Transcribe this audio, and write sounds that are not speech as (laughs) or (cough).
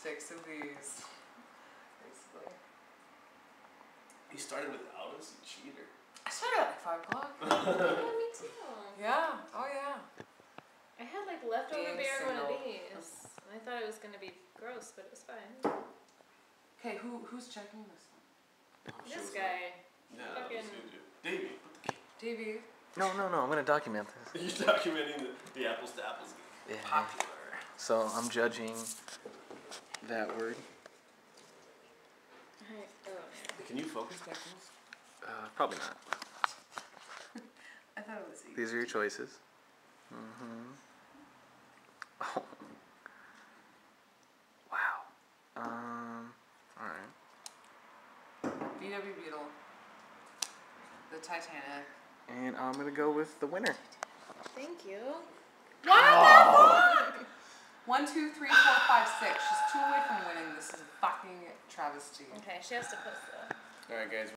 six of these. Basically. You started without us, you cheater. I started at like five o'clock. (laughs) yeah, me too. yeah. Oh yeah. I had like leftover Being beer in one of these. And I thought it was gonna be gross, but it was fine. Okay, who who's checking this one? This Shows guy. Yeah, Fucking- Davey, Davey. No, no, no. I'm gonna document this. (laughs) You're documenting the, the apples to apples game. Yeah. Popular. So I'm judging that word. Alright, oh, yeah. Can you focus that close? Uh, probably not. (laughs) I thought it was easy. These are your choices. Mm-hmm. Oh. (laughs) Wow. Um. All right. VW Beetle. The Titanic. And I'm gonna go with the winner. Thank you. One, two, three, four, five, six. She's two away from winning. This is a fucking travesty. Okay, she has to post that. Alright, guys.